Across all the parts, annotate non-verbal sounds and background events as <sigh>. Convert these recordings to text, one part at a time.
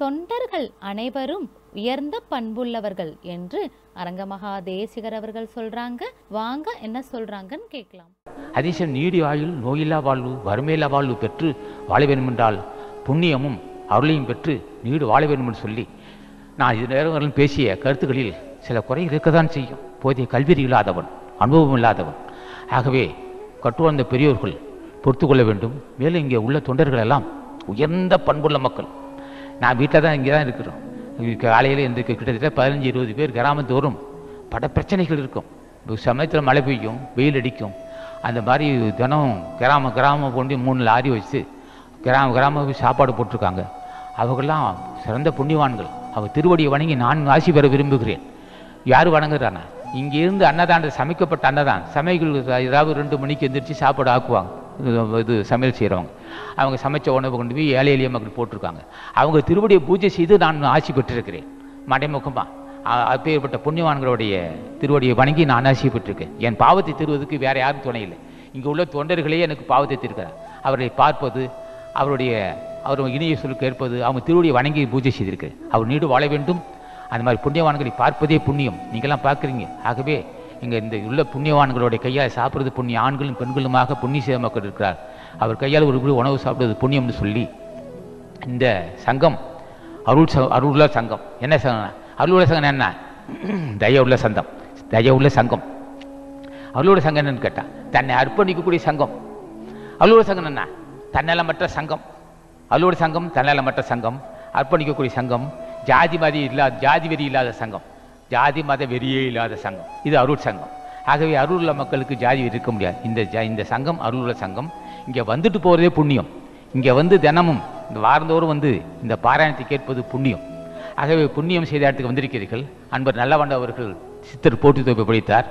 தொண்டர்கள் அனைவரும் உயர்ந்த பண்புள்ளவர்கள் என்று அரங்கமகா தேசிகர் அவர்கள் சொல்றாங்க. வாங்க என்ன சொல்றாங்கன்னு கேட்கலாம். அதிசயம் நீடி ஆயுள் நோயில்லா வாழ்வு வறுமையில்லா வாழ்வு பெற்று வாழ வேண்டுமென்றால் புண்ணியமும் அருளையும் பெற்று நீடு வாழ வேண்டும் என்று சொல்லி நான் இது நேரம் பேசிய கருத்துக்களில் சில குறை இருக்கத்தான் செய்யும். போதிய கல்வி இல்லாதவன் அனுபவம் இல்லாதவன். ஆகவே கட்டுவந்த பெரியோர்கள் பொறுத்து கொள்ள வேண்டும். மேலும் இங்கே உள்ள தொண்டர்கள் எல்லாம் உயர்ந்த பண்புள்ள மக்கள். நான் வீட்டில் தான் இங்கே தான் இருக்கிறோம் காலையில் இந்த கிட்டத்தட்ட பதினஞ்சு இருபது பேர் கிராமத்தோறும் பல பிரச்சனைகள் இருக்கும். சமயத்தில் மழை பெய்யும் வெயில் அடிக்கும். அந்த மாதிரி தினம் கிராம கிராமம் கொண்டு மூணு லாரி வச்சு கிராம கிராம போய் சாப்பாடு போட்டிருக்காங்க. அவங்கெல்லாம் சிறந்த புண்ணியவான்கள். அவள் திருவடியை வணங்கி நான் ஆசி பெற விரும்புகிறேன். யார் வணங்குறானா? இங்கேருந்து அன்னதான் சமைக்கப்பட்ட அன்னதான். சமையல் ஏதாவது ரெண்டு மணிக்கு எந்திரிச்சு சாப்பாடு ஆக்குவாங்க. இது- சமையல் செய்கிறவங்க அவங்க சமைச்ச உணவு கொண்டு போய் ஏழை எளிய மக்கள் போட்டிருக்காங்க. அவங்க திருவடியை பூஜை செய்து நான் ஆட்சி பெற்றிருக்கிறேன். மடைமுகமாக அப்பேற்பட்ட புண்ணியவான்களுடைய திருவடியை வணங்கி நான் ஆட்சி பெற்றிருக்கேன். என் பாவத்தை தருவதற்கு வேறு யாரும் துணை இல்லை. இங்கே உள்ள தொண்டர்களே எனக்கு பாவத்தை தீர்க்கிறார். அவரை பார்ப்பது அவருடைய அவர் இணைய சொல்லுக்கு ஏற்பது அவங்க திருவடியை வணங்கி பூஜை செய்திருக்கு அவர் நீடு வாழ வேண்டும். அந்த மாதிரி புண்ணியவான்களை பார்ப்பதே புண்ணியம். நீங்களாம் பார்க்குறீங்க. ஆகவே இங்கே இந்த உள்ள புண்ணியவான்களுடைய கையால் சாப்பிட்றது புண்ணிய ஆண்களும் பெண்களுமாக புண்ணிய சேமக்கள் மக்கள் இருக்கிறார். அவர் கையால் ஒரு குழு உணவு சாப்பிடுவது புண்ணியம்னு சொல்லி இந்த சங்கம் அருள் ச அருளுள்ள சங்கம். என்ன சங்கம் அருளுள்ள சங்கம் என்ன? தய உள்ள சங்கம். தய உள்ள சங்கம். அருளோட சங்கம் என்னன்னு கேட்டால் தன்னை அர்ப்பணிக்கக்கூடிய சங்கம். அருளோட சங்கம் என்ன? தன்னலமற்ற சங்கம். அருளோட சங்கம் தன்னலமற்ற சங்கம். அர்ப்பணிக்கக்கூடிய சங்கம். ஜாதி மாதிரி இல்லாத ஜாதி வெறி இல்லாத சங்கம். ஜாதி மத வெறியே இல்லாத சங்கம். இது அருள் சங்கம். ஆகவே அருள் மக்களுக்கு ஜாதி இருக்க முடியாது. இந்த ஜா இந்த சங்கம் அருளுள்ள சங்கம். இங்கே வந்துட்டு போகிறதே புண்ணியம். இங்கே வந்து தினமும் இந்த வாரந்தோறும் வந்து இந்த பாராயணத்தை கேட்பது புண்ணியம். ஆகவே புண்ணியம் செய்த இடத்துக்கு வந்திருக்கிறீர்கள். அன்பர் நல்லவண்ட அவர்கள் சித்தர் போட்டி தொகுப்பை படித்தார்.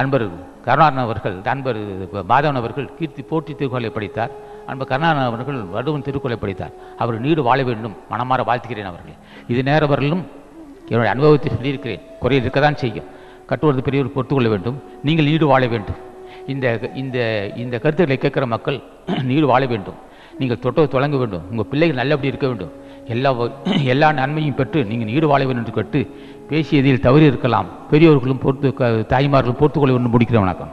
அன்பர் கருணாரன் அவர்கள் அன்பர் மாதவன் அவர்கள் கீர்த்தி போட்டி திருக்குறளை படித்தார். அன்பர் கருணாரன் அவர்கள் வடுவன் திருக்குறளை படித்தார். அவர் நீடு வாழ வேண்டும். மனமாற வாழ்த்துகிறேன் அவர்கள். இது நேரவர்களும் என்னுடைய அனுபவத்தை சொல்லியிருக்கிறேன். குறை இருக்க தான் செய்யும். கட்டுவது பெரியவர் பொறுத்துக்கொள்ள வேண்டும். நீங்கள் நீடு வாழ வேண்டும். இந்த இந்த இந்த கருத்துக்களை கேட்குற மக்கள் <clears throat> நீடு வாழ வேண்டும். நீங்கள் தொட்டோ தொடங்க வேண்டும். உங்கள் பிள்ளைகள் நல்லபடி இருக்க வேண்டும். எல்லா <clears throat> எல்லா நன்மையும் பெற்று நீங்கள் நீடு வாழ வேண்டும் என்று கேட்டு பேசியதில் தவறி இருக்கலாம் பெரியோர்களும் பொறுத்து தாய்மார்களும் பொறுத்துக்கொள்ள வேண்டும் முடிக்கிற வணக்கம்.